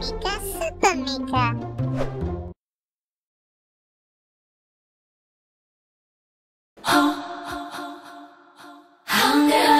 Picasso'da Mega. Hunger.